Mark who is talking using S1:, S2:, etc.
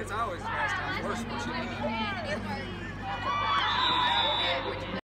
S1: it's always fast time.